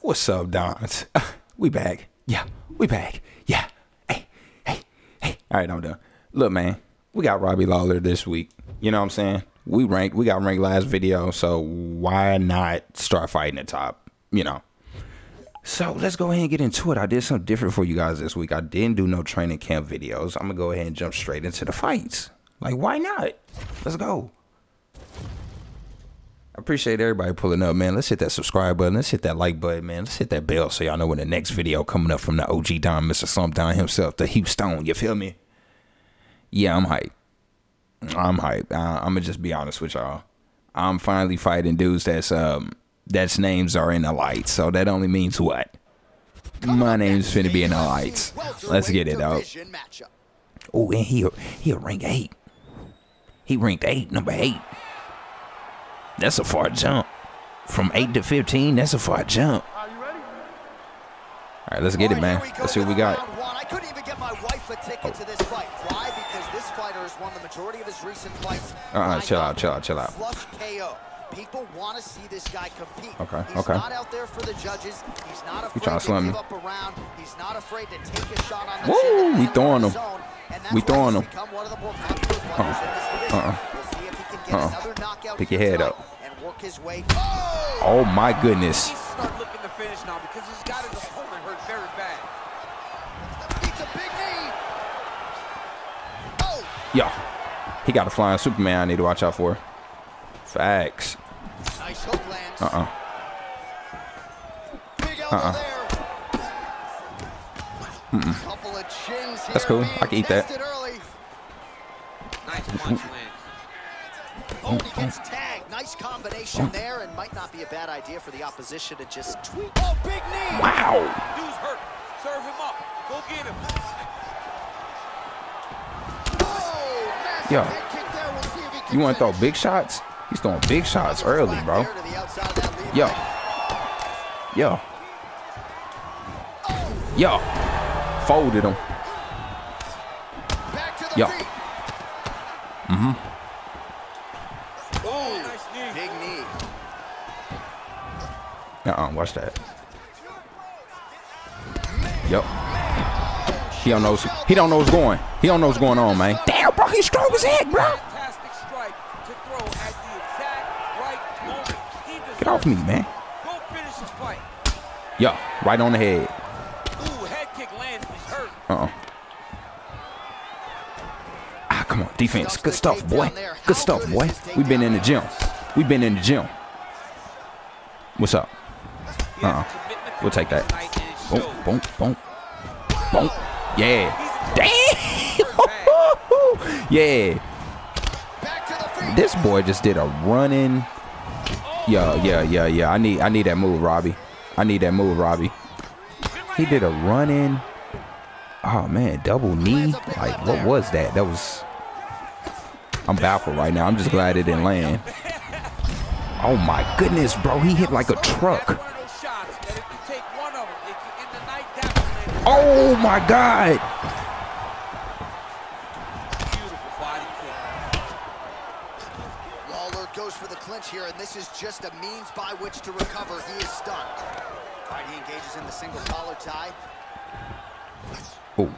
What's up, Dons? We back. Yeah, we back. Yeah. Hey, hey, hey. All right, I'm done. Look, man, we got Robbie Lawler this week. You know what I'm saying? We ranked. We got ranked last video, so why not start fighting the top? You know. So let's go ahead and get into it. I did something different for you guys this week. I didn't do no training camp videos. I'm gonna go ahead and jump straight into the fights. Like, why not? Let's go. I appreciate everybody pulling up, man. Let's hit that subscribe button. Let's hit that like button, man. Let's hit that bell so y'all know when the next video coming up from the OG Don, Mr. Slump Don himself, the Houston. You feel me? Yeah, I'm hype. I'm hype. Uh, I'm gonna just be honest with y'all. I'm finally fighting dudes that's um that's names are in the lights. So that only means what? My name's finna be in the lights. Let's get it out. Oh, and he he a rank eight. He ranked eight, number eight. That's a far jump. From 8 to 15, that's a far jump. All right, let's get it, man. Let's see what we got. I couldn't even get my wife a ticket to this fight. Why? Because this fighter has won the majority of his recent fights. Uh-uh, chill out, chill out, chill out. Flush KO. People want to see this guy compete. Okay, He's okay. not out there for the judges. He's not afraid trying to to slam give me. up a round. He's not afraid to take a shot on the Woo, chin and we throwing him. own, We throwing him. become one of the more popular uh-uh. fighters in this division. Uh-uh. We'll see if he can get Uh-uh. another knockout Pick your head up. and work his way. Oh my goodness. He start looking to finish now because he's got his opponent hurt very bad. It's a big knee. Oh, Yo, he got a flying Superman I need to watch out for. Facts. Nice hook lands. Uh-uh. Big elbow Uh-uh. there. Couple of chins here That's cool. I can eat that. early. Nice punch lands. Oh, he gets tagged. Nice combination there, and might not be a bad idea for the opposition to just tweak. Oh, big knee. Wow. Dude's hurt. Serve him up. Go get him. Oh, massive Yo. kick there. We'll see if he You want to throw big shots? He's throwing big shots early, bro. Yo. Yo. Yo. Folded him. Yo. knee. Uh-uh, watch that. Yup. He don't know. He don't know what's going. He don't know what's going on, man. Damn, bro, he's strong as heck, bro. Fantastic strike to throw at the exact right moment. He deserves Get off me, man. Go finish fight. Yo, right on the head. Ooh, head kick lands. Hurt. Uh-uh. Ah, come on, defense. Good stuff, boy. Good stuff, boy. We've been in the gym. We've been in the gym. What's up? Uh-uh. a commitment to We'll take that. tonight, and it Boom, boom, boom, boom. Yeah. Damn. yeah. Back to the feet. This boy just did a running. Yo, yeah, yeah, yeah. I need, I need that move, Robbie. I need that move, Robbie. He did a running. Oh man, double knee. Like, what was that? That was. I'm baffled right now. I'm just glad it didn't land. Oh my goodness, bro. He hit like a truck. Oh my of those shots that if you take one of them, it can end the night. That one landed. Oh my God. Beautiful body kick. Lawler goes for the clinch here, and this is just a means by which to recover. He is stunned. All right, he engages in the single collar tie. Oh,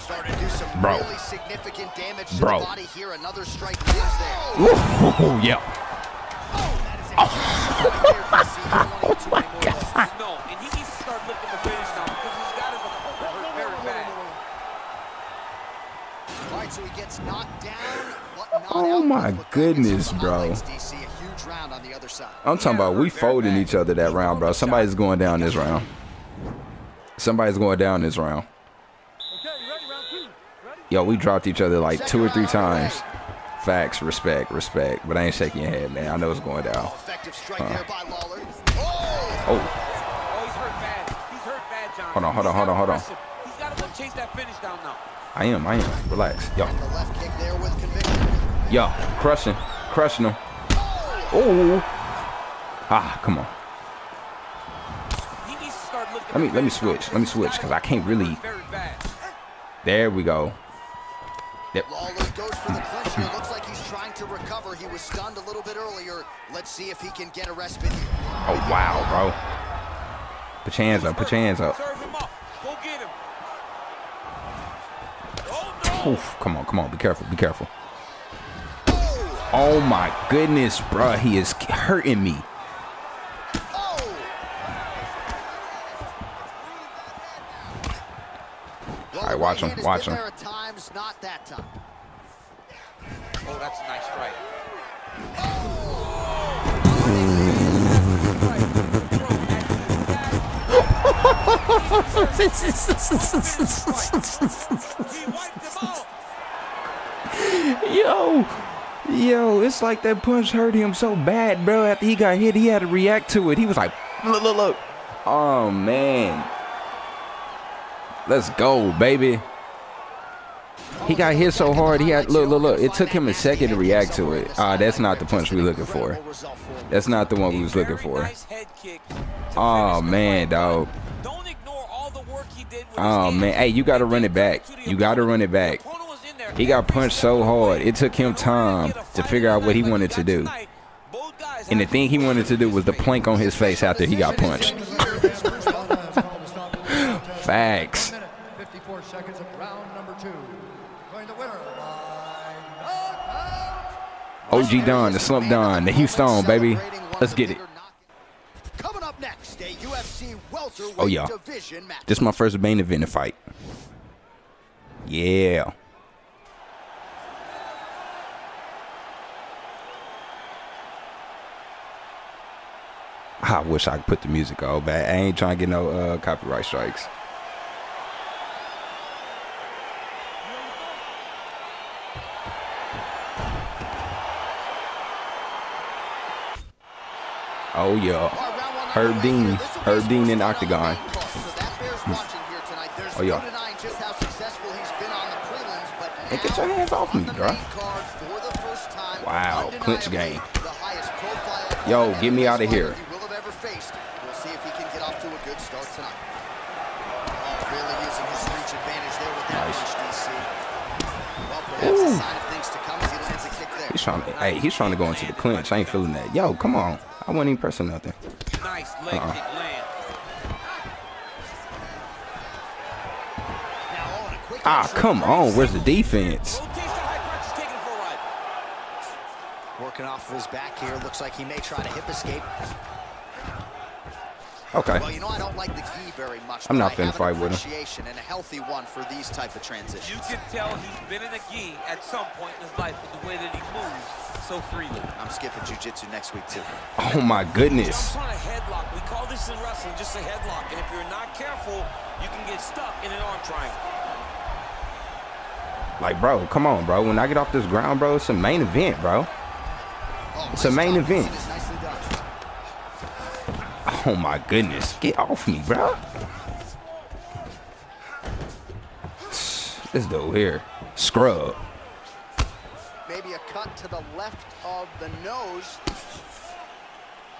Starting to do some Bro. really significant damage to Bro. the body here. Another strike lands there. Ooh, yeah. Oh that is oh. oh my God. No, and he needs to start looking to finish now because he's got his opponent hurt very bad. All right, so he gets knocked down, but not Oh my Let's look back at goodness, some of the bro. highlights, DC, a huge round on the other side. I'm talking about we folding each other that round, bro. Somebody's going down this round. Somebody's going down this round. Yo, we dropped each other like two or three times. Facts, respect, respect. But I ain't shaking your head, man. I know it's going down. Effective Uh. there by Lawler. Oh! Oh, Oh, he's hurt bad. He's hurt bad, John. Hold on, hold on, hold on, hold on. aggressive. He's got to go chase that finish down now. I am, I am. Relax. Yo, yo, crushing, crushing him. Oh, ah, come on. He needs to start looking Let me- to let me switch, let me because switch, got 'cause I can't really- hurt Very bad. There we go. Yep. Lawler goes for the clinch here. Looks like he's trying to recover. He was stunned a little bit earlier. Let's see if he can get a respite. Oh wow, bro. Put your hands up. Put your hands up. Serve him up. Go get him. Oh. Oof, come on, come on. Be careful. Be careful. Oh! My goodness, bro. He is hurting me. Oh! All right, watch him, watch him. Times, not that time. Oh, that's a nice strike. He wiped him out. Yo, yo, it's like that punch hurt him so bad, bro. After he got hit, he had to react to it. He was like, look, look, look. Oh man. Let's go, baby. He got hit so hard. He had look, look, look. It took him a second to react to it. Ah, that's not the punch we are looking for. That's not the one we was looking for. nice head kick to Oh man, dog. Don't ignore all the work he did with Oh man, hey, you gotta run it back. You gotta run it back. He got punched so hard. It took him You don't really time to figure out what he wanted to do. tonight. Both guys And the thing he wanted to do was the plank on his face after he got punched. Facts. 54 seconds of round number two. Going the winner. OG Don, the slump Don, the Houston, baby. Let's get it. Coming up next, a UFC welterweight Oh, yeah. division match. This is my first main event fight. Yeah. I wish I could put the music on, but I ain't trying to get no uh, copyright strikes. Oh yeah. All right, round one Herb Dean. here. This will be Herb Dean in fight on the Octagon. main card, so that bears watching here tonight. There's Oh, yeah. no denying just how successful he's been on the prelims, but Hey, get your hands off me, the bruh. main card for the first time, Wow, clinch game. the highest profile Yo, get me out of here. fight He will have ever faced. We'll see if he can get off to a good start tonight. Oh, really using his reach advantage there with that Nice. punch, DC. Well, perhaps a sign of things to come as he lands a kick there. He's trying to, hey, he's trying to go into the clinch. I ain't feeling that. Yo, come on. I wasn't even pressing nothing. Nice leg Uh-uh. kick land. Now on a quick Ah, come on. Where's the defense? Rotates the high punch, is taking it for a ride. Working off of his back here. Looks like he may try to hip escape. Okay. Well, you know, I don't like the gi very much. I'm not I finna have an fight with him. and a healthy one for these type of transitions. You can tell he's been in a gi at some point in his life with the way that he moves so freely. I'm skipping jujitsu next week too. Oh my goodness. Jumps on a headlock. We call this in wrestling just a headlock. And if you're not careful, you can get stuck in an arm triangle. Like, bro, come on, bro. When I get off this ground, bro, it's a main event, bro. Oh, It's a main event. Is nicely done. Oh my goodness. Get off me, bro. This dude here. Scrub. Maybe a cut to the left of the nose.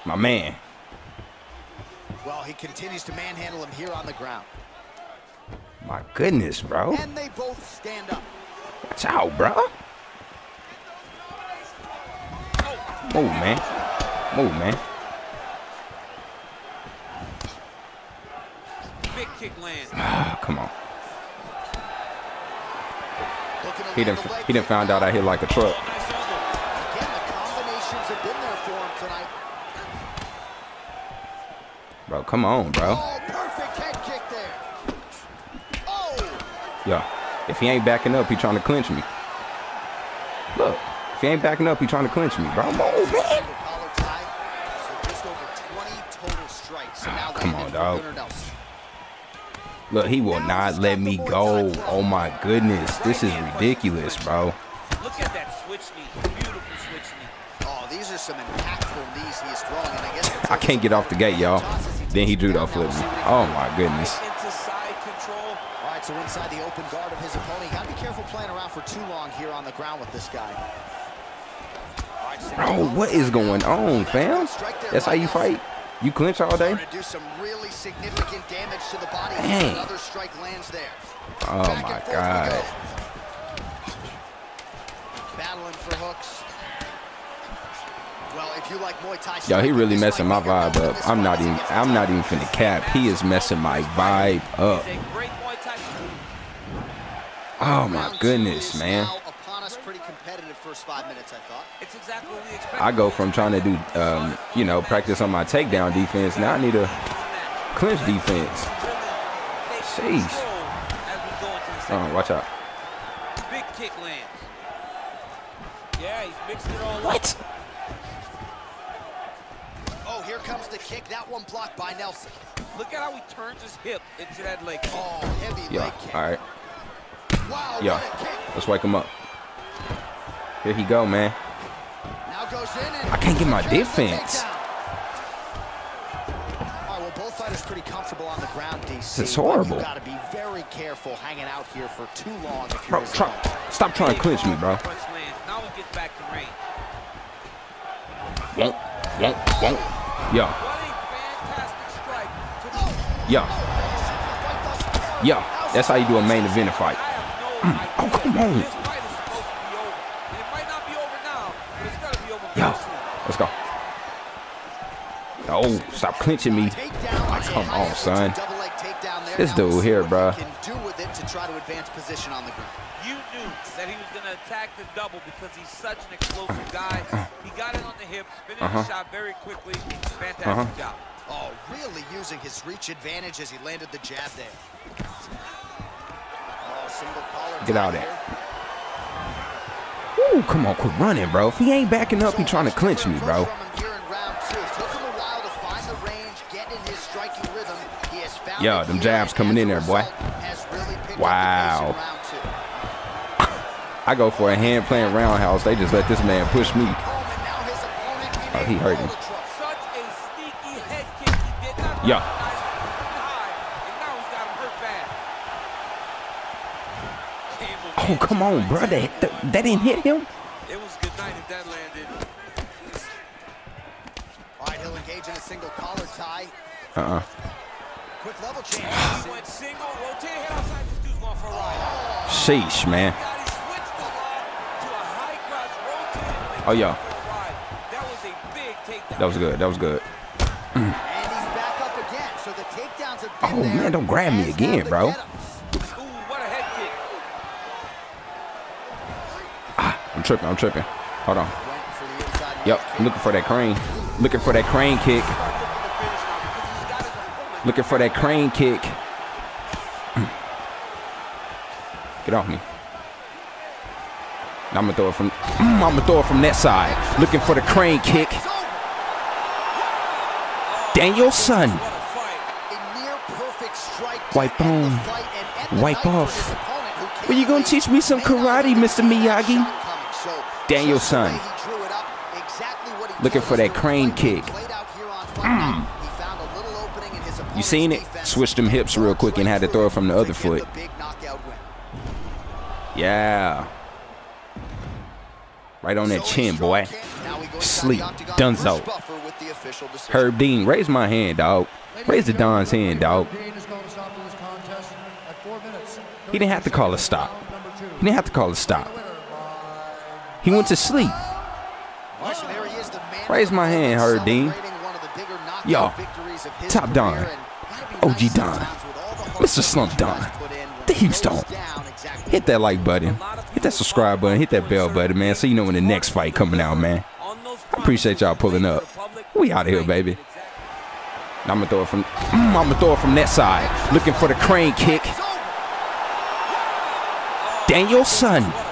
My man. Well, he continues to manhandle him here on the ground. My goodness, bro. And they both stand up. Watch out, bro. Move, man. Move, man. Big kick lands. Ah, come on. He didn't. the he done kick found out I hit like a truck. Nice elbow. Again, the combinations have been there for him tonight. Bro, come on, bro. Oh, perfect head kick there. Oh, Yeah. If he ain't backing up, he trying to clinch me. Look. If he ain't backing up, he trying to clinch me, bro. Move, man. single collar tie. So just over 20 total strikes. And now Ah, come on, for dog. Gunnar Nelson. Look, he will not let me go. Oh my goodness. This is ridiculous, bro. Look at that switch knee. Beautiful switch knee. Oh, these are some impactful knees he is throwing. And I guess I can't get off the gate, y'all. Then he judo flipped me. Oh my goodness. Right into side control. All right, so inside the open guard of his opponent. You got to be careful playing around for too long here on the ground with this guy. All right, Bro, what is going on, fam? That's how you fight? You clinch all day? Do some really significant damage to the body. Dang. Another strike lands there. Oh Back my and forth we God. hooks. Well, if you like Muay Thai Yo, he really messing my might be your vibe up. I'm not even. I'm not even finna cap. He is messing my vibe up. He's a great Muay Thai Oh my goodness, man. First five minutes, I thought. It's exactly what we expected. I go from trying to do, um, you know, practice on my takedown defense. Now I need a clinch defense. Sheesh. Oh, watch out. Big kick lands. Yeah, he's mixed it all. What? Oh, here comes the kick. That one blocked by Nelson. Look at how he turns his hip into that leg. kick. Oh, heavy Yeah. leg kick. All right. Wow, Yeah. what a kick. Let's wake him up. Here he go, man. Now goes in and I can't get my defense. takedown. Well, both fighters pretty comfortable on the ground, DC. This is horrible. You got to be very careful hanging out here for too long if Bro, try, stop trying to clinch me, bro. Now he gets back to range. Won't, won't, won't. Yeah, What a fantastic strike. to the- oh. yeah, yeah. That's how you do a main event fight. I have no idea. Oh, come on. This fight is supposed to be over. And it might not be over now, but it's going to be over Yeah. very soon. Let's go. Oh, stop clinching me. Takedown. Like, come on, son. double leg takedown there. This dude here, what bruh. he Can do with it to try to advance position on the ground. You knew that he was going to attack the double because he's such an explosive guy. He got it on the hips, finished Uh-huh. the shot very quickly. Fantastic Uh-huh. job. Oh, really using his reach advantage as he landed the jab there. Oh, single collar Get out of here. Ooh, come on, quit running, bro. If he ain't backing up, he trying to clinch me, bro. From him here in round two. Took him a while to find the range, get in his striking rhythm. He has found Yeah, them jabs coming in there, boy. result, has really picked up the pace Wow. in round two. I go for a hand playing roundhouse. They just let this man push me. Home, and now his opponent in Oh, he hurt him. world of trouble. Such a sneaky head kick. He did not Yeah. recognize it from high, and now he's got him hurt bad. Oh, come on, bro. That, that, that didn't hit him? It was a good night if that landed. All right, he'll engage in a single collar tie. Uh-uh. Quick level change. He went single, rotate head outside. This dude's going for a ride. Sheesh, man. Got he switched the lock to a high crotch rotate. Oh, yeah. For a ride. That was a big takedown. That was good. That was good. And he's back up again. So the takedowns have been Oh, there, man, don't grab me again, have the bro. get-ups. Ooh, what a head kick. I'm tripping. I'm tripping. Hold on. Yep. looking for that crane. Looking for that crane kick. Looking for that crane kick. Get off me. I'm gonna throw it from. Mm, I'm gonna throw it from that side. Looking for the crane kick. Strike to Wipe on. Wipe off. When you gonna teach me some karate, Mr. Miyagi? Shot coming. So, Daniel just the way Son. he drew it up, exactly what he Looking for that crane kick. played out here on mm. Fight Night. He found a little opening in his You seen it? defense. Switched them hips real quick and had to throw it from the other foot. the big knockout win. Yeah. Right on that chin, boy. kick. Now we go inside Sleep. Dunzo. Bruce Buffer with the official decision. Herb Dean, raise my hand, dog. Raise the Don's hand, dog. Dean is going to stop this contest at four minutes. He didn't have to call a stop. Round number two. He didn't have to call a stop. He went to sleep. Well, so there he is, the man Raise my hand, Herb Dean. celebrating one of the bigger knockout Yo, victories of his Top Don. and gotta be OG Don. sometimes with all the hard Mr. Slump Don. guys put in when The Houston. goes down exactly Hit that like button. Hit that subscribe button. Hit that bell button, man. So you know when the next fight coming out, man. Those Appreciate y'all pulling up. We out of here, baby. I'm gonna throw it from. Mm, I'm gonna throw it from that side. Looking for the crane kick. It's over. Daniel-san. What a